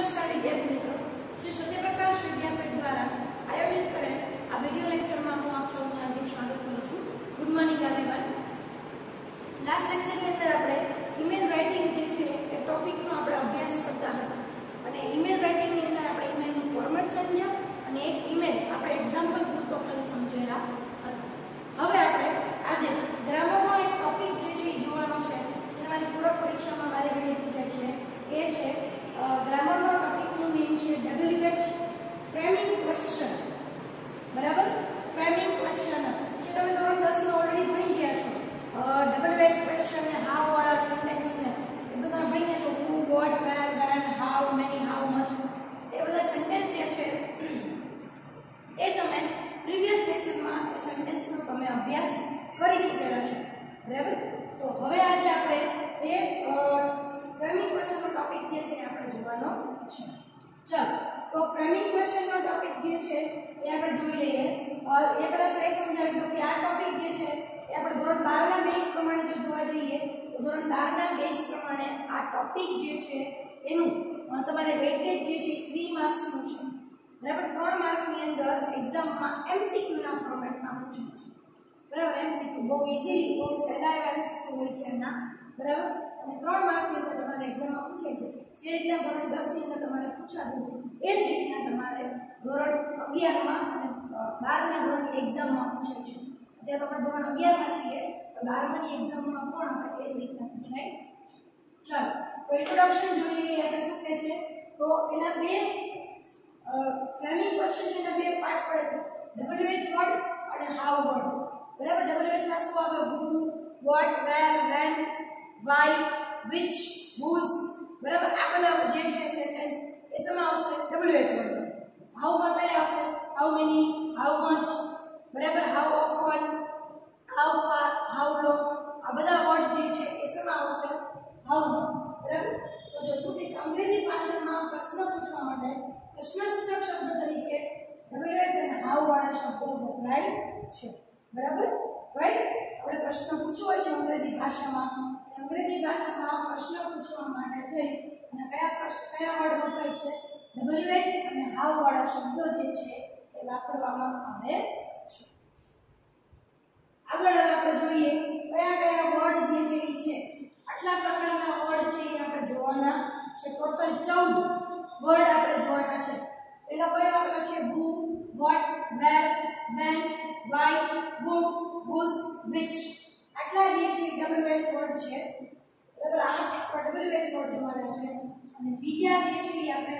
નમસ્કાર વિદ્યાર્થી મિત્રો, શ્રી સત્યપ્રકાશ વિદ્યાપીઠ દ્વારા આયોજિત કરેલ આ વિડિયો લેક્ચરમાં હું આપ સૌનું હાર્દિક સ્વાગત કરું છું. ગુડ મોર્નિંગ એવરીવન લાસ્ટ લેક્ચરની અંદર આપણે ઈમેલ રાઇટિંગ જે છે, એ ટોપિકનો આપણે અભ્યાસ કરતા હતા. અને ઈમેલ રાઇટિંગની અંદર આપણે ઈમેલનું ફોર્મેટ સમજ્યા અને એક ઈમેલ આપણે એક્ઝામ્પલ પૂરતો ખાલી સમજેલા હતા. હવે આપણે આજે ગ્રામરનો એક ટોપિક જે છે એ જોવાનો છે. જે તમારી પૂરક પરીક્ષામાં મારી ઘણી પૂછાય છે. એ છે ગ્રામરનો ટોપિકનું નેમ છે ડબલ્યુએચ ફ્રેમિંગ ક્વેશ્ચન બરાબર ફ્રેમિંગ ક્વેશ્ચન જે તમે ધોરણ 10 માં ઓલરેડી ભણી ગયા છો ડબલ્યુએચ ક્વેશ્ચન ને હાઉ વાળા સેન્ટેન્સ ને એ બધા ભણી ગયા છો who what where when how many how much એ બધા સેન્ટેન્સ જે છે એ તમે પ્રીવિયસ લેક્ચરમાં એ સેન્ટેન્સનો તમે અભ્યાસ કરી ચૂકેલા છો બરાબર તો હવે આજે આપણે એ ફ્રેમિંગ ક્વેશ્ચનનો ટોપિક જે છે એ આપણે જોવાનો છે ચાલો તો ફ્રેમિંગ ક્વેશ્ચનનો ટોપિક જે છે એ આપણે જોઈ લઈએ. એ પહેલાં તો એ સમજાવી દઉં કે આ ટોપિક જે છે, એ આપણે ધોરણ બારના બેઝ પ્રમાણે જો જોવા જઈએ, તો ધોરણ બારના બેઝ પ્રમાણે આ ટોપિક જે છે, એનું તમારે વેટેજ જે છે થ્રી માર્ક્સનું છે. બરાબર? ત્રણ માર્કની અંદર એક્ઝામમાં એમસીક્યુના ફોર્મેટમાં પૂછ્યું છે. બરાબર? એમસીક્યુ બહુ ઇઝીલી બહુ સહેલા એવા એમસીક્યુ હોય છે એમના. બરાબર? અને ત્રણ માર્કની અંદર તમારે એક્ઝામમાં પૂછે છે. જે રીતના ધોરણ દસની અંદર તમારે પૂછાતું એ જ રીતના તમારે ધોરણ અગિયારમાં અને બારમા ધોરણની એક્ઝામમાં પૂછાય છે. અત્યારે આપણે ધોરણ અગિયારમાં છીએ, તો બારમાની એક્ઝામમાં પણ આપણે એ જ રીતના પૂછાય ચાલો, તો ઇન્ટ્રોડક્શન જોઈ લઈએ આપણે શું કહે છે? તો એના બે ફ્રેમિંગ ક્વેશ્ચન છે, એના બે પાર્ટ પડે છે. ડબલ્યુએચ વર્ડ અને હાઉ વર્ડ બરાબર? ડબલ્યુએચમાં શું આવે? Who what where when why which whose બરાબર? આ બધા જે છે સેન્ટેન્સ એ શેમાં આવશે ડબલ્યુએચ વર્ડ હાઉ માં પહેલા આવશે? હાઉ મેની હાઉ મચ બરાબર? How often how far how long આ બધા વર્ડ જે છે એ શેમાં આવશે હાઉ બરાબર? તો જો શું છે અંગ્રેજી ભાષામાં પ્રશ્ન પૂછવા માટે પ્રશ્નસૂચક શબ્દ તરીકે ડબલ્યુએચ અને હાઉ વાળા શબ્દો વપરાય છે. બરાબર? રાઈટ આપણે પ્રશ્ન પૂછવો છે અંગ્રેજી ભાષામાં. અંગ્રેજી ભાષામાં પ્રશ્ન પૂછવા માટે થઈ અને કયા પ્રશ્ન, કયા વર્ડ વપરાય છે? ડબલ્યુએચ અને હાવ વાળા શબ્દો જે છે, એ વાપરવામાં આવે છે. આગળ હવે આપણે જોઈએ કયા કયા વર્ડ જે છે એ છે. આટલા પ્રકારના વર્ડ છે એ આપણે જોવાના છે. ટોટલ ચૌદ વર્ડ આપણે જોવાના છે. પેલા કયા આપણો છે? who, what, where, when, why whom whose, which. આટલા જે છે WH વર્ડ છે. બરાબર આઠ આપણે WH વર્ડ જોવાના છે. અને બીજા જે છે એ આપણે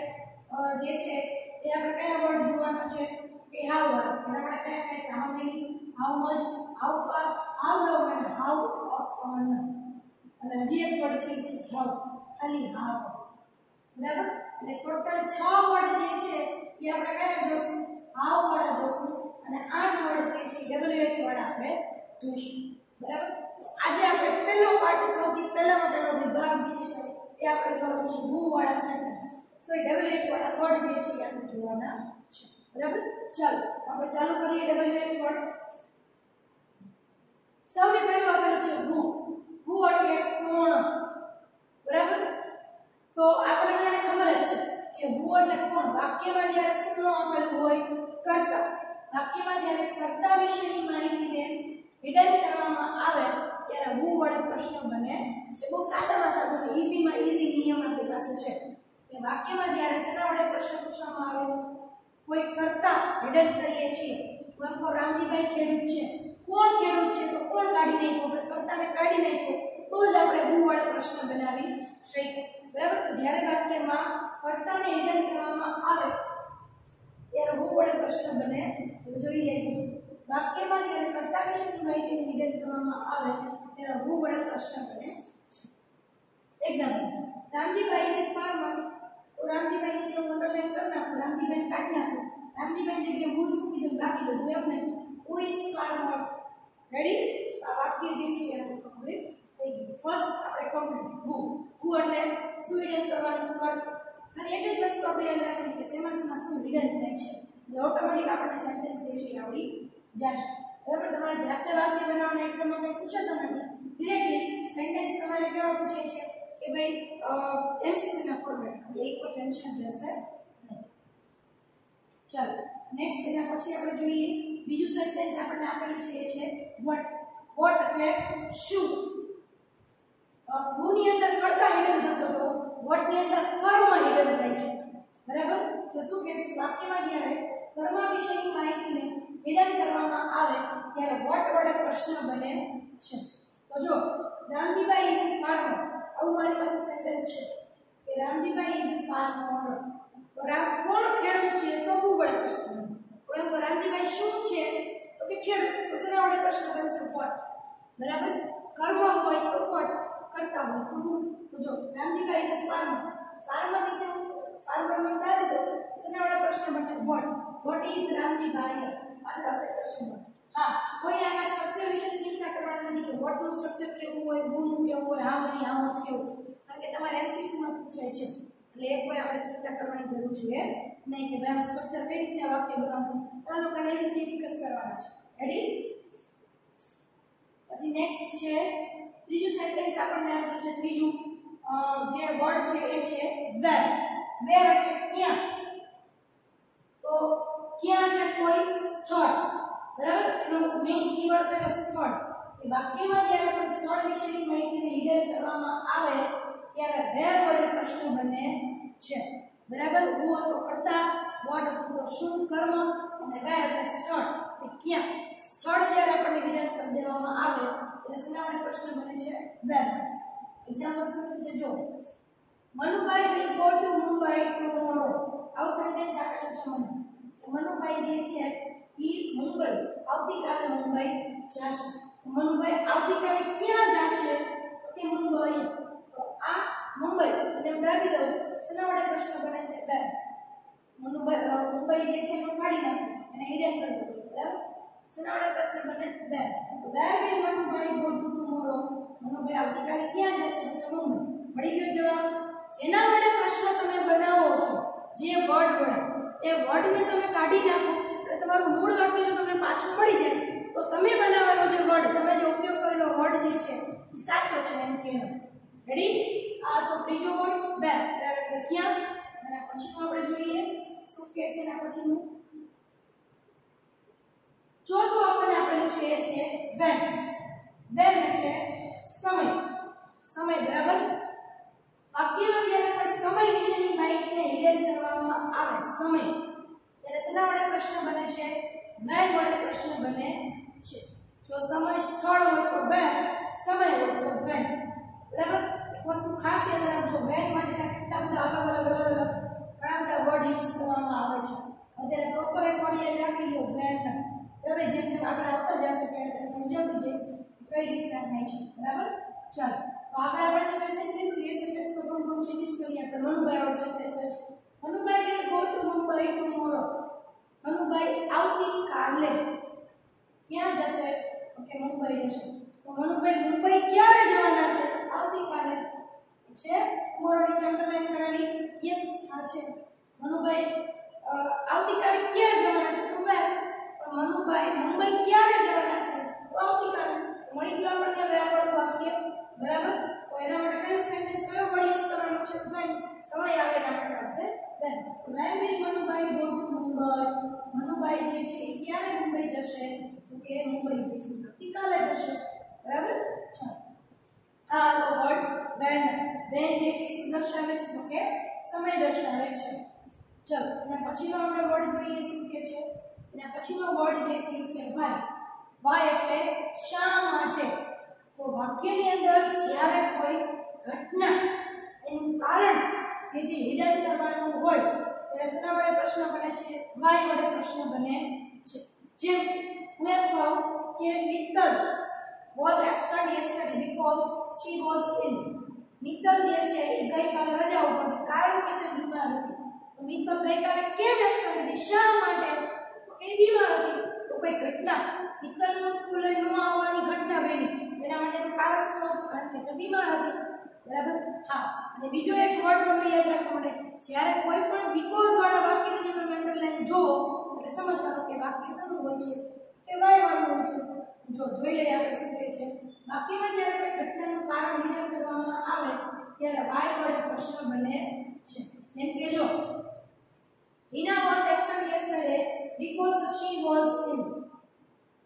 જે છે, એ આપણે કયા વર્ડ જોવાના છે? એ હાઉ વર્ડ એટલે આપણે કયા કયા છે? How many how much how far how long અને હાઉ ઓફન અને હજી એક વર્ડ છે છે ખાલી હાવ બરાબર? એટલે ટોટલ છ વર્ડ જે છે, એ આપણે કયા જોશું? હાઉ વાળા અને આઠ વર્ડ જે છે ડબલ્યુએચ વાળા આપણે જોઈશું પહેલો પાર્ટ સૌથી પહેલો વિભાગ જે છે, એ આપણે જોવાનું છે હુ વાળા સેન્ટેન્સ સો એ ડબલ્યુએચ વાળા વર્ડ જે છે, એ આપણે જોવાના છે. બરાબર? ચાલો આપણે ચાલુ કરીએ ડબલ્યુએચ વર્ડ સૌથી પહેલો આપેલો છે હુ હુ એટલે કોણ? બરાબર? તો આપણે બધાને ખબર જ છે કે હુ એટલે કોણ? વાક્યમાં જ્યારે શું આપેલું હોય, કરતા. વાક્યમાં જ્યારે કર્તા વિશેની માહિતીને હિડન કરવામાં આવે ત્યારે હુ વડે પ્રશ્ન બને છે બહુ સાદામાં સાદો ઈઝીમાં ઈઝી નિયમ આપણી પાસે છે. કે વાક્યમાં જ્યારે શેના વડે પ્રશ્ન પૂછવામાં આવે, કોઈ કરતા હેડન કરીએ છીએ. કહો, રામજીભાઈ ખેડૂત છે. કોણ ખેડૂત છે? તો કોણ કાઢી નાખ્યો? આપણે કરતાને કાઢી નાખ્યો. તો જ આપણે હું વડે પ્રશ્ન બનાવી શકીએ. બરાબર? તો જ્યારે વાક્યમાં કર્તાને હેડન કરવામાં આવે, ત્યારે હું વડે પ્રશ્ન બને. જોઈ લઈએ છે વાક્યમાં જ્યારે કર્તા વિશેની માહિતીને હેડન કરવામાં આવે ત્યારે બહુ વડે પ્રશ્ન બને એક્ઝામ્પલ રામજીભાઈ ઇઝ ફાર્મર તો રામજીભાઈ હું અંડરલાઈન કરી નાખો રામજીભાઈ કાઢી નાખો રામજીભાઈ જગ્યાએ હું મૂકી દઉં બાકી બધું એમને હુ ઇઝ ફાર્મર રેડી આ વાક્ય જે છે એ કમ્પ્લીટ થઈ ગયું. ફર્સ્ટ આપણે કમ્પ્લીટ હુ હુ એટલે શું હિડન કરવાનું કર. અને એટલે જ વસ્તુ આપણે યાદ રાખવાની કે શેમાં શેમાં શું હિડન થાય છે. એટલે ઓટોમેટિક આપણને સેન્ટેન્સ જે છે એ આવડી જશે. બરાબર? તમારે જાતે વાક્ય બનાવવાના એક્ઝામમાં કંઈ પૂછાતા નથી. ડિરેક્ટલી સેન્ટેન્સ તમારે કેવા પૂછે છે કે ભાઈ એમસીક્યુ ના ફોર્મેટ એટલે એક પણ ટેન્શન રહેશે ચાલો નેક્સ્ટ એના પછી આપણે જોઈએ, બીજું સેન્ટેન્સ આપણને આપેલું છે એ છે વોટ વોટ એટલે શું? હું અંદર કરતા હિડન થતો હતો. વોટની અંદર કર્મ હિડન થાય છે. બરાબર? જો શું કહે છે? વાક્યમાં જ્યારે કર્મ વિશેની માહિતીને હિડન કરવામાં આવે ત્યારે વોટ વડે પ્રશ્ન બને છે. તો જો, રામજીભાઈ ઇઝ ફાર્મર આવું મારી પાસે સેન્ટેન્સ છે કે રામજીભાઈ ઇઝ ફાર્મર તો રામ કોણ ખેડૂત છે તો હું વડે પ્રશ્ન બને રામજીભાઈ શું છે? તો કે ખેડૂત. તો શેના વડે પ્રશ્ન બનશે વોટ. બરાબર? કર્મ હોય તો વોટ. કરતા હોય તો હું. તો જો, રામજીભાઈ ઇઝ ફાર્મર ફાર્મર નીચે ફાર્મરમાં ઉતારી દો શેના વડે પ્રશ્ન બને વોટ. What is Ramjibhai. પાછળ આવશે પ્રશ્ન હા, કોઈ આના સ્ટ્રક્ચર વિશે ચિંતા કરવાની નથી કે વોટનું સ્ટ્રક્ચર કેવું હોય હું કેવું હોય, હા મની હા મચ કેવું. કારણ કે તમારે એમસીક્યુમાં પૂછાય છે. એટલે એ કોઈ આપણે ચિંતા કરવાની જરૂર છે નહીં કે ભાઈ સ્ટ્રક્ચર કઈ રીતે વાક્ય બનાવશે. આ લોકોને એવી સ્ટીક જ કરવાના છે. રેડી પછી નેક્સ્ટ છે, ત્રીજું સેન્ટેન્સ આપણને આપ્યું છે, ત્રીજું જે વર્ડ છે એ છે વેર વેર એટલે ક્યાં? કોઈ સ્થળ બરાબર? એનો મેઇન કીવર્ડ કયો? સ્થળ. એ વાક્યમાં જ્યારે કોઈ સ્થળ વિશેની માહિતીને હિડન કરવામાં આવે, ત્યારે વેર વડે પ્રશ્ન બને છે. બરાબર? હું હતો કરતા વોટ હતું શું કર્મ અને વેર એટલે સ્થળ. કે ક્યાં? સ્થળ જ્યારે આપણને હિડન કરી દેવામાં આવે એટલે શેના વડે પ્રશ્ન બને છે? વેર એક્ઝામ્પલ શું છે? જો, Manubhai will go to Mumbai tomorrow આવું સેન્ટેન્સ આપેલું છે મને. મનુભાઈ જે છે એ મુંબઈ, આવતીકાલે મુંબઈ જશે. મનુભાઈ આવતીકાલે ક્યાં જશે? કે મુંબઈ. આ મુંબઈ અને હું દાબી દઉં, શેના વડે પ્રશ્ન બને છે? બે. મનુભાઈ મુંબઈ જે છે એનું કાઢી નાખું અને હિડન કરી દઉં છું, બરાબર? શેના વડે પ્રશ્ન બને? બે. Will Manubhai go to tomorrow Manubhai આવતીકાલે ક્યાં જશે? તો મુંબઈ. મળી ગયો જવાબ. જેના વડે પ્રશ્ન તમે બનાવો છો, જે વર્ડ વડે એ વર્ડને તમે કાઢી નાખો એટલે તમારું મૂળ વાક્ય જો તમને પાછું પડી જાય, તો તમે બનાવવાનો જે વર્ડ તમે જે ઉપયોગ કરેલો વર્ડ જે છે, એ સાચો છે એમ કહેવાય રેડી આ તો ત્રીજો વર્ડ બે લખ્યા, અને પછીનું આપણે જોઈએ શું કહે છે એના પછીનું. ચોથું આપણને આપેલું છે એ છે વેન વેન એટલે સમય. સમય બરાબર? વાક્યમાં જ્યારે કોઈ સમય વિશેની માહિતીને હિડન કરવામાં આવે સમય, ત્યારે શેના વડે પ્રશ્ન બને છે? વેન વડે પ્રશ્ન બને છે. જો સમય સ્થળ હોય તો વેન સમય હોય તો વેન બરાબર? એક વસ્તુ ખાસ યાદ રાખજો વેન માટેના કેટલા બધા અલગ અલગ અલગ અલગ ઘણા બધા વર્ડ યુઝ કરવામાં આવે છે. અત્યારે પ્રોપર એક વર્ડ યાદ રાખી લો વેન બરાબર? જેમ જેમ આપણે આવતા જશે ત્યારે તેને સમજાવતી જઈશ. કઈ રીતના થાય છે. બરાબર? ચાલો. તો આગળ આપણે જે સેન્ટેન્સ લીધું એ સેન્ટેન્સ પર પણ ચેન્જીસ કરીએ આપણે મનુભાઈ વાળો સેન્ટેન્સ છે Manubhai will go to Mumbai tomorrow Manubhai આવતીકાલે ક્યાં જશે ઓકે મુંબઈ જશે તો મનુભાઈ મુંબઈ ક્યારે જવાના છે આવતીકાલે છે ટુમોરોની અંડરલાઈન કરેલી યસ હા છે મનુભાઈ આવતીકાલે ક્યારે જવાના છે મુંબઈ મનુભાઈ મુંબઈ ક્યારે જવાના છે તો આવતીકાલે મળી ગયું આપણને વેરવાળું વાક્ય બરાબર? તો એના માટે કયું સેન્ટેન્સ કયો વર્ડ યુઝ કરવાનો છે ભાઈ સમય આવે એના માટે આવશે. Then will Manubhai go to Mumbai Manubhai જે છે ક્યારે મુંબઈ જશે? તો કે મુંબઈ જે છે આવતીકાલે જશે. બરાબર? ચાલો. આ વર્ડ when when જે છે શું દર્શાવે છે, તો કે સમય દર્શાવે છે. ચલો અને પછીનો આપણે વર્ડ જોઈએ, શું કે છે? અને પછીનો વર્ડ જે છે ભાઈ વાય એટલે શા માટે? તો વાક્યની અંદર જ્યારે કોઈ ઘટના એનું કારણ જે જે હિડન કરવાનું હોય, ત્યારે શેના વડે પ્રશ્ન બને છે વાય વડે પ્રશ્ન બને છે. જેમ હું એમ કહું કે Mittal was absent yesterday because she was ill. Mittal જે છે એ ગઈકાલે રજા ઉપર કારણ કે તે બીમાર હતી. તો મિત્તલ ગઈકાલે કેમ એબસન્ટ હતી? શા માટે? તો કે બીમાર હતી. તો કોઈ ઘટના. મિત્તલનું સ્કૂલે ન આવવાની ઘટના બની. એના માટેનું કારણ શું કારણ કે બીમાર હતી. બરાબર? હા. અને બીજો એક વર્ડ તમને યાદ રાખવા માટે જ્યારે કોઈ પણ બીકોઝ વાળા વાક્યને જે તમે અંડરલાઈન જોવો એટલે સમજવાનું કે વાક્ય શરૂ હોય છે કે વાય વાળું હોય છે. જો જોઈ લઈએ આપણે શું કહે છે? વાક્યમાં જ્યારે કોઈ ઘટનાનું કારણ વિચાર કરવામાં આવે, ત્યારે વાય વડે પ્રશ્ન બને છે. જેમ કે જો Hina was absent yesterday because she was ill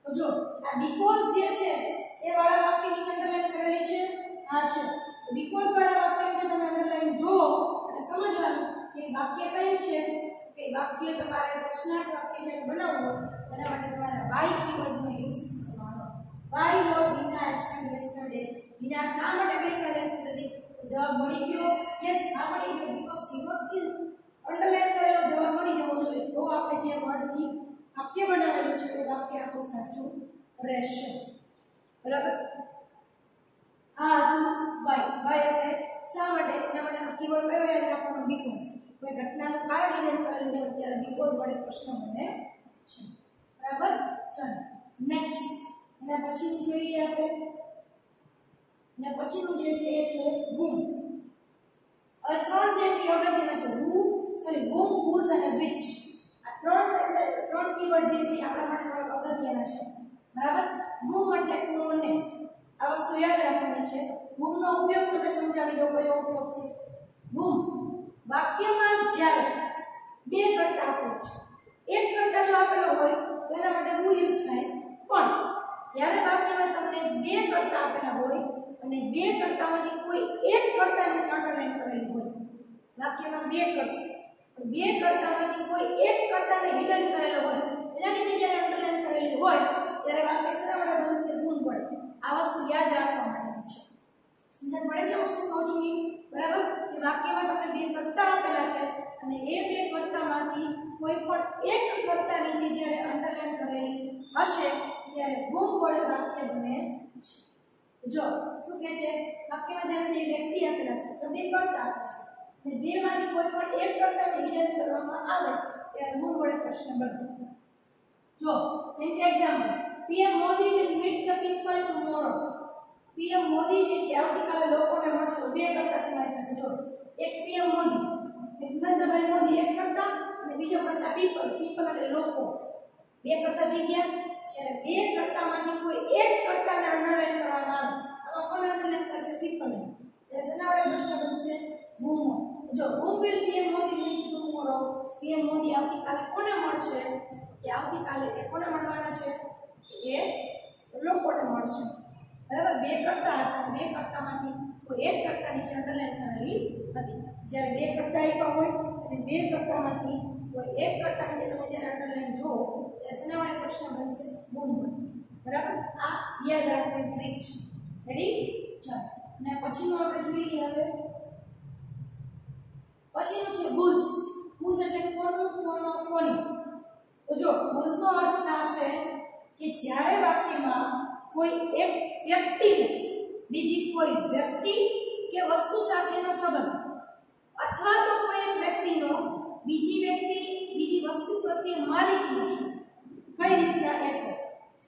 તો જો, આ બીકોઝ જે છે એ વાળા વાક્ય નીચે અંડરલાઈન કરેલી છે? આ છે. બીકોઝ વાળા વાક્ય નીચે તમે અંડરલાઈન જો અને સમજવાનું કે વાક્ય કયું છે? કે વાક્ય તમારે પ્રશ્નાર્થ વાક્ય જ્યારે બનાવવું, એના માટે તમારે વાય કીવર્ડનો યુઝ કરવાનો. Why was Hina absent yesterday Hina શા માટે ગઈકાલે છે? હતી જવાબ મળી ગયો. યસ આ મળી ગયો because she was in underline કરેલો જવાબ મળી જવો જોઈએ. તો આપણે જે વર્ડથી વાક્ય બનાવેલું છે, એ વાક્ય આપણું સાચું રહેશે. બરાબર? આ હતું વાય વાય એટલે શા માટે? એના માટે કીવર્ડ કયો યાદ રાખવાનો બીકોઝ કોઈ ઘટનાનું કારણ ઇનેન કરેલું હોય ત્યારે બીકોઝ વડે પ્રશ્ન બને છે. બરાબર? ચાલો નેક્સ્ટ અને પછી જોઈએ આપણે. અને પછીનું જે છે, એ છે whom. હવે ત્રણ જે છે અગત્યના છે. વુ સોરી whom વૂઝ અને વિચ આ ત્રણ ત્રણ કીવર્ડ જે છે, એ આપણા માટે થોડા અગત્યના છે. બરાબર? whom એટલે કોને આ વસ્તુ યાદ રાખવાની છે. whom નો ઉપયોગ તમને સમજાવી દો કયો ઉપયોગ છે. whom વાક્યમાં જ્યારે બે કરતા આપેલો છે. એક કરતા જો આપેલો હોય તો એના માટે હું યુઝ થાય. પણ જ્યારે વાક્યમાં તમને બે કરતા આપેલા હોય અને બે કરતામાંથી કોઈ એક કર્તાને અંડરલાઈન કરેલી હોય, વાક્યમાં બે કરતા બે કરતામાંથી કોઈ એક કરતાને હિડન કરેલો હોય, એના નીચે જ્યારે અંડરલાઈન કરેલી હોય ત્યારે વાક્ય શેના વડે બનશે ગુણ વડે આ વસ્તુ યાદ રાખવા માટેનું છે. સમજણ પડે છે? હું શું કહું છું એ બરાબર? કે વાક્યમાં તમને બે કર્તા આપેલા છે અને એ બે કર્તામાંથી કોઈ પણ એક કર્તા નીચે જ્યારે અંડરલાઈન કરેલી હશે, ત્યારે ગુમ વડે વાક્ય બને છે. જો, શું કહે છે? વાક્યમાં જ્યારે બે વ્યક્તિ આપેલા છે તો બે કર્તા આપેલા છે, અને બેમાંથી કોઈ પણ એક કર્તાને હિડન કરવામાં આવે, ત્યારે મૂળ વડે પ્રશ્ન બને જો, જેમ કે example PM Modi will meet the people tomorrow. PM Modi જે છે, આવતીકાલે લોકોને મળશે બે કરતા છે મારી પાસે જો એક પીએમ મોદી, એક નરેન્દ્રભાઈ મોદી, એક કરતા અને બીજો કરતા પીપલ પીપલ એટલે લોકો. બે કરતા થઈ ગયા. જ્યારે બે કરતામાંથી કોઈ એક કરતાને અંડરલાઈન કરવામાં આવે. આમાં કોને અંડરલાઈન કરશે પીપલ એટલે શેના વડે પ્રશ્ન બનશે whom જો whom will PM Modi meet tomorrow PM Modi આવતીકાલે કોને મળશે? કે આવતીકાલે એ કોને મળવાના છે? એ લોકોને મળશે. બરાબર? બે કરતા હતા બે કરતામાંથી કોઈ એક કરતાની ચંદ્રલેન કરેલી હતી. જ્યારે બે કરતા આપ્યા હોય અને બે કરતામાંથી કોઈ એક કરતાની જે તમે જ્યારે અંડરલાઈન જો ત્યારે સુનાવણી પ્રશ્ન બનશે. whom બરાબર? આ યાદ રાખવાની ટ્રીક છે. રેડી ચાલો. અને પછીનું આપણે જોઈએ હવે. પછીનું છે ગુઝ ગુઝ એટલે કોનું કોનો કોની? તો જો ગુઝનો અર્થ થશે જ્યારે વાક્યમાં કોઈ એક વ્યક્તિને બીજી કોઈ વ્યક્તિ કે વસ્તુ સાથેનો સંબંધ, અથવા તો કોઈ એક વ્યક્તિનો બીજી વ્યક્તિ, બીજી વસ્તુ પ્રત્યે માલિકીનો છે કઈ રીતના એક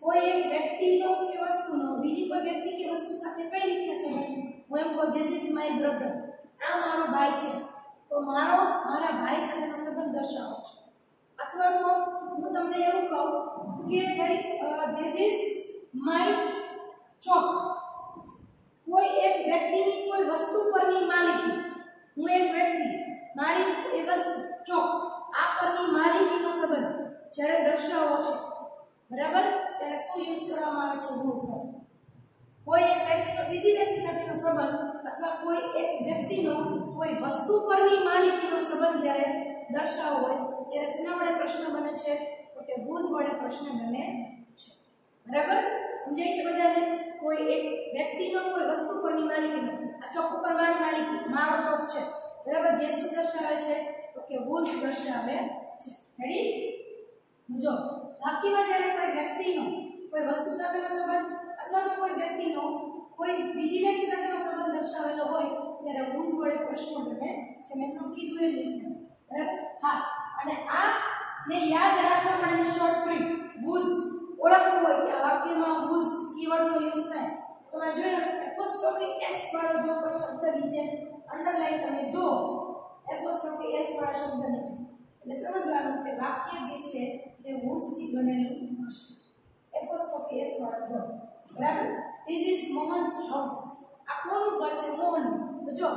કોઈ એક વ્યક્તિનો કે વસ્તુનો, બીજી કોઈ વ્યક્તિ કે વસ્તુ સાથે કઈ રીતના સંબંધ? હું એમ કહું ધીસ ઇઝ માય બ્રધર આ મારો ભાઈ છે. તો મારો, મારા ભાઈ સાથેનો સંબંધ દર્શાવો છે. અથવા તો હું તમને એવું કહું કે ભાઈ ધીસ ઇઝ માય ચોક. કોઈ એક વ્યક્તિની કોઈ વસ્તુ પરની માલિકી, હું એક વ્યક્તિ, મારી એ વસ્તુ, ચોક, આ પરની માલિકીનો સંબંધ, જ્યારે દર્શાવવો છે, બરાબર? ત્યારે શું યુઝ કરવામાં આવે છે હું સર? કોઈ એક વ્યક્તિનો, બીજી વ્યક્તિ સાથેનો સંબંધ અથવા કોઈ એક વ્યક્તિનો કોઈ વસ્તુ પરની માલિકીનો સંબંધ જ્યારે દર્શાવવો હોય ત્યારે શેના વડે પ્રશ્ન બને છે? તો કે હુઝ વડે પ્રશ્ન બને છે. બરાબર? સમજાય છે બધાને? કોઈ એક વ્યક્તિનો કોઈ વસ્તુ પરની માલિકીનો આ ચોક ઉપર મારી માલિકી, મારો ચોક છે. બરાબર? જે શું દર્શાવે છે? તો કે હુઝ દર્શાવે છે. રેડી જો વાક્યમાં જ્યારે કોઈ વ્યક્તિનો કોઈ વસ્તુ સાથેનો સંબંધ અથવા તો કોઈ વ્યક્તિનો કોઈ બીજી વ્યક્તિ સાથેનો સંબંધ દર્શાવેલો હોય, ત્યારે હુઝ વડે પ્રશ્ન બને છે. મેં શું કીધું એ જ રીતે. બરાબર? હા. અને આ ને યાદ રાખવા માટેની શોર્ટ ટ્રીક whose ઓળખવું હોય કે આ વાક્યમાં whose કીવર્ડનો યુઝ થાય તો તમે જોયું એપોસ્ટ્રોફી એસ વાળો જો કોઈ શબ્દ નીચે અંડરલાઈન તમે જો એપોસ્ટ્રોફી એસ વાળા શબ્દ નીચે. એટલે સમજવાનું કે વાક્ય જે છે તે whose થી બનેલું હશે. એપોસ્ટ્રોફી એસ વાળો જો. બરાબર? ધીસ ઇઝ મોહન્સ હાઉસ આ કોનું ઘર છે? મોહન તો જો,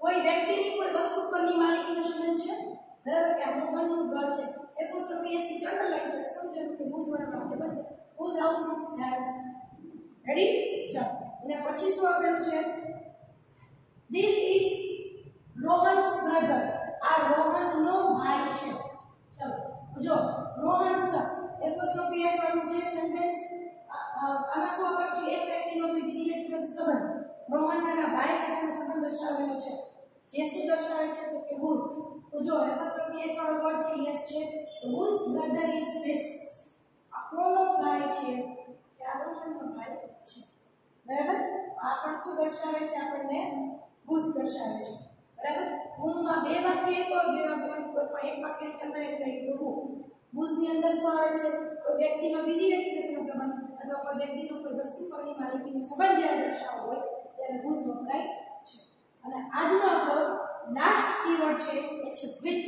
કોઈ વ્યક્તિની કોઈ વસ્તુ પરની માલિકીનો સંબંધ છે? બરાબર કે આ મોહનનું ઘર છે. એપોસ્ટ્રોફી એસથી અંડરલાઈન છે. સમજો કે whose વડે વાક્ય બનશે whose house is theirs. Ready ચાલો. અને પછી શું આપેલું છે? ધીસ ઇઝ રોહન્સ બ્રધર આ રોહનનો ભાઈ છે. ચલો. જો રોહન્સ એપોસ્ટ્રોફી એસ વાળું છે સેન્ટેન્સ આમાં શું આપેલું છે? એક વ્યક્તિનો બીજી વ્યક્તિ સાથે સંબંધ. રોહનના ભાઈ સાથેનો સંબંધ દર્શાવેલો છે. જે શું દર્શાવે છે? તો કે whose તો જો એપોસ્ટ્રોફી એસ વાળો વર્ડ છે યસ છે whose brother is this આ કોનો ભાઈ છે કે આપણો ભાઈ છે બરાબર આ પણ શું દર્શાવે છે આપણને ભૂસ દર્શાવે છે બરાબર ભૂમાં બે વાક્ય એક બે વાક્યમાંથી કોઈ પણ એક વાક્યને કમ્પેર કરીએ તો ભૂ ની અંદર શું આવે છે કોઈ વ્યક્તિનો બીજી વ્યક્તિ સાથેનો સંબંધ, અથવા કોઈ વ્યક્તિનો કોઈ વસ્તુ પરની માલિકીનો સંબંધ જ્યારે દર્શાવવો હોય, ત્યારે ભૂસ વપરાય છે. અને આજનો આપણો લાસ્ટ કીવર્ડ છે છે વિચ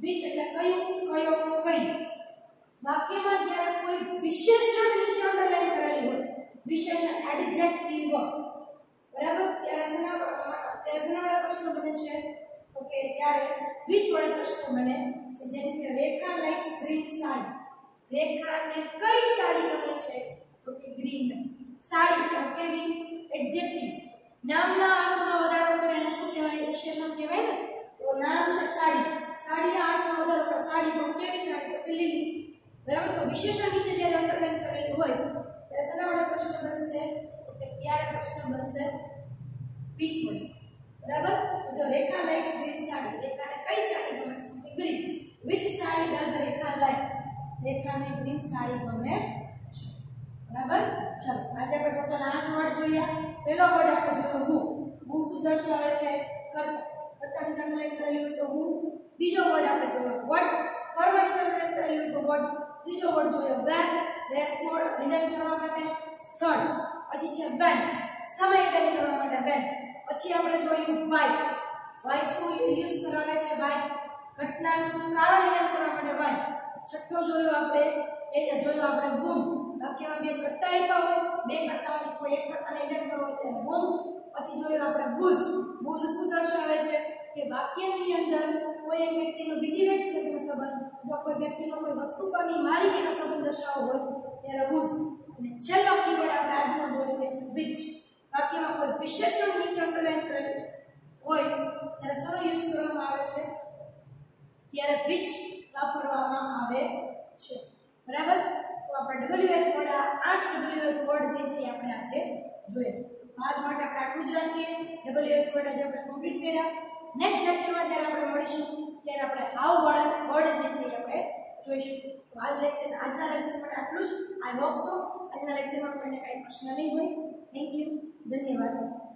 વિચ એટલે કયું, કયો, કઈ? વાક્યમાં જ્યારે કોઈ વિશેષણ નીચે અંડરલાઈન કરેલી હોય, વિશેષણ એડજેક્ટિવ બરાબર? ત્યારે શેના ત્યારે શેના વડે બને છે? ઓકે, ત્યારે વિચ વડે પ્રશ્ન બને છે? જેમ કે રેખા લાઇક્સ ગ્રીન સાડી. રેખાને કઈ સાડી ગમે છે? તો કે ગ્રીન સાડી પણ કેવી? એડજેક્ટિવ નામના અર્થમાં વધારો એને શું કહેવાય? વિશેષણ કહેવાય ને? તો નામ છે સાડી. સાડીના અર્થમાં વધારો કરે સાડી પણ કેવી સાડી? તો લીલી. બરાબર? તો વિશેષણ નીચે જ્યારે અંડરલાઈન કરેલી હોય, ત્યારે શેના પ્રશ્ન બનશે? કે ત્યારે પ્રશ્ન બનશે? પીચ બરાબર? જો રેખા લાઇક્સ ગ્રીન સાડી, રેખાને કઈ સાડી ગમે છે? સાડી ડઝ રેખા લાઈક રેખાને ગ્રીન સાડી ગમે બરાબર? ચલો, આજે આપણે ટોટલ આઠ વર્ડ જોયા. પહેલો વર્ડ આપણે જોયો હું. હું શું દર્શાવે છે કર્તા કર્તાની જન્મલાઈન કરેલી હોય તો હું, બીજો વર્ડ આપણે જોયો. વર્ડ કર્મની જન્મલાઈન કરેલી હોય તો વર્ડ ત્રીજો વર્ડ જોયો. વેન વેર મોડ હિડન કરવા માટે સ્થળ. પછી છે બેન સમય હિડન કરવા માટે બેન પછી આપણે જોયું વાય વાય શું યુઝ કરાવે છે? વાય ઘટનાનું કારણ હિડન કરવા માટે વાય છઠ્ઠો જોયો આપણે, એ જોયો આપણે ગુમ વાક્યમાં બે કરતા આપ્યા હોય, બે કરતામાંથી કોઈ એક કરતાને હિડન કરવો હોય ત્યારે ગુમ પછી જોયું આપણે બુઝ બુઝ શું દર્શાવે છે? કે વાક્યની અંદર કોઈ એક વ્યક્તિનો બીજી વ્યક્તિ સાથેનો સંબંધ અથવા કોઈ વ્યક્તિનો કોઈ વસ્તુ પરની માલિકીનો સંબંધ દર્શાવવો હોય, ત્યારે બુઝ અને છેલ્લો કીવર્ડ આપણે આજનો જોયો છે વિચ વાક્યમાં કોઈ વિશેષણ નીચે અંડરલાઈન કરેલ હોય, ત્યારે શેનો યુઝ કરવામાં આવે છે. ત્યારે વિચ વાપરવામાં આવે છે. બરાબર? તો આપણે ડબલ્યુએચ વર્ડ આ આઠ ડબલ્યુએચ વર્ડ જે છે એ આપણે આજે જોઈએ. આજ માટે આપણે આટલું જ રાખીએ. ડબલ્યુએચ વર્ડ આજે આપણે કમ્પ્લીટ કર્યા. નેક્સ્ટ લેક્ચરમાં જ્યારે આપણે મળીશું, ત્યારે આપણે હાવ વર્ડ વર્ડ જે છે એ આપણે જોઈશું. તો આજ લેક્ચર આજના લેક્ચર માટે આટલું જ. આઈ હોપ સો આજના લેક્ચરમાં આપણને કાંઈ પ્રશ્ન નહીં હોય. થેન્ક યુ ધન્યવાદ.